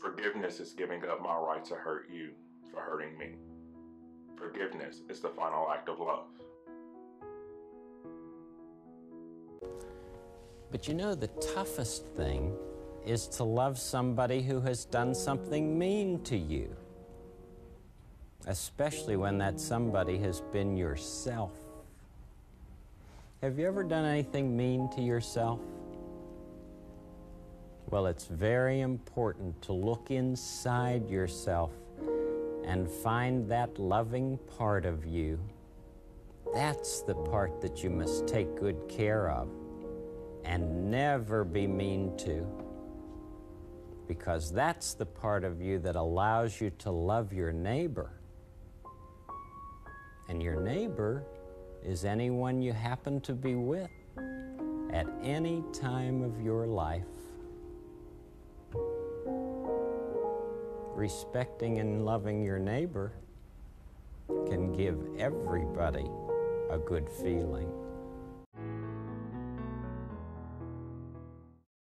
Forgiveness is giving up my right to hurt you for hurting me. Forgiveness is the final act of love. But you know, the toughest thing is to love somebody who has done something mean to you, especially when that somebody has been yourself. Have you ever done anything mean to yourself? Well, it's very important to look inside yourself and find that loving part of you. That's the part that you must take good care of and never be mean to. Because that's the part of you that allows you to love your neighbor. And your neighbor is anyone you happen to be with at any time of your life. Respecting and loving your neighbor can give everybody a good feeling.